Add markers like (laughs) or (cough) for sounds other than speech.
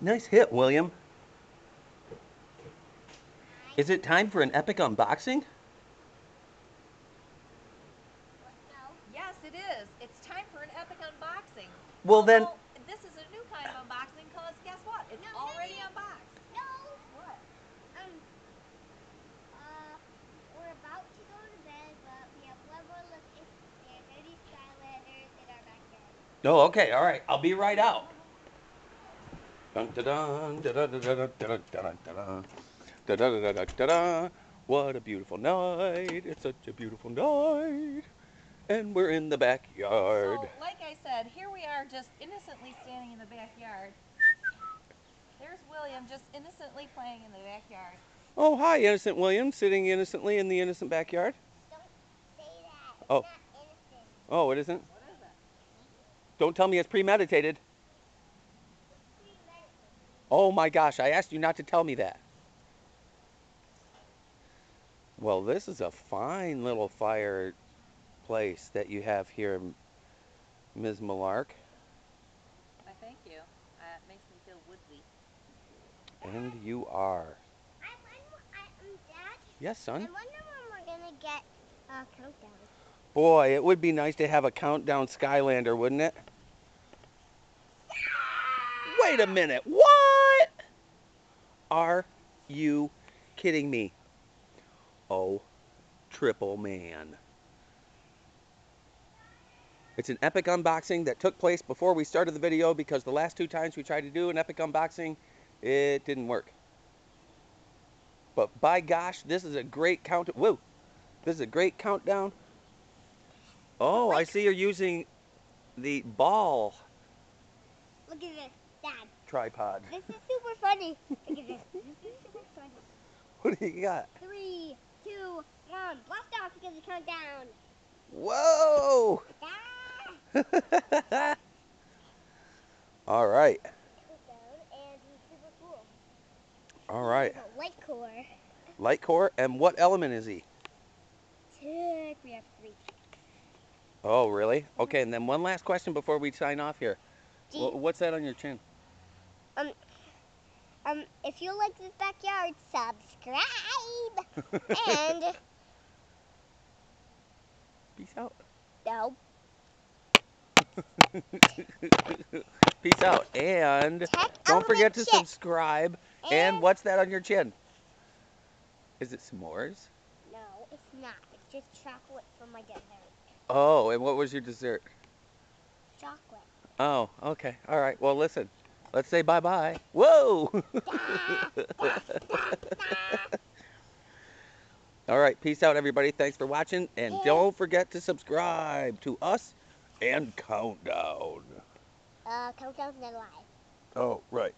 Nice hit, William. Is it time for an epic unboxing? Yes, it is. It's time for an epic unboxing. Well then, this is a new kind of unboxing because guess what? It's No, already Mimi. unboxed. No. What? Um. Uh, we're about to go to bed, but we have one more look at the dirty Skylanders in our backyard. oh, okay, all right. I'll be right out. What a beautiful night. It's such a beautiful night. And we're in the backyard. So, like I said, here we are just innocently standing in the backyard. There's William just innocently playing in the backyard. Oh, hi, Innocent William, sitting innocently in the innocent backyard. Don't say that. It's Oh. not innocent. Oh, it isn't? What is it? Don't tell me it's premeditated. Premeditated. Oh my gosh, I asked you not to tell me that. Well, this is a fine little fireplace that you have here, M- Ms. Malark. I thank you. Uh, it makes me feel woodsy. And you are. I wonder, I, um, Dad, Yes, son? I wonder when we're gonna get a countdown. Boy, it would be nice to have a countdown Skylander, wouldn't it? Wait a minute. What? Are you kidding me? Oh, triple man. It's an epic unboxing that took place before we started the video because the last two times we tried to do an epic unboxing, it didn't work. But by gosh, this is a great count. Whoa, this is a great countdown. Oh, I see you're using the ball Look at this. Tripod. This is super funny. Look at this. This is super funny. What do you got? Three, two, one. Blast off because countdown. Whoa! Ah! (laughs) All right. Countdown, and he's super cool. All right. Light core. Light core, and what element is he? Tech. We have three. Oh, really? Okay, and then one last question before we sign off here. G. What's that on your chin? Um, um, if you like this backyard, subscribe. and (laughs) Peace out. no, (laughs) Peace out. And check don't forget to chip. subscribe. And what's that on your chin? Is it s'mores? No, it's not. It's just chocolate from my dessert. Oh, and what was your dessert? Chocolate. Oh, okay. All right. Well, listen. Let's say bye-bye. Whoa! (laughs) All right. Peace out, everybody. Thanks for watching. And don't forget to subscribe to us and Countdown. Uh, countdown's not live. Oh, right.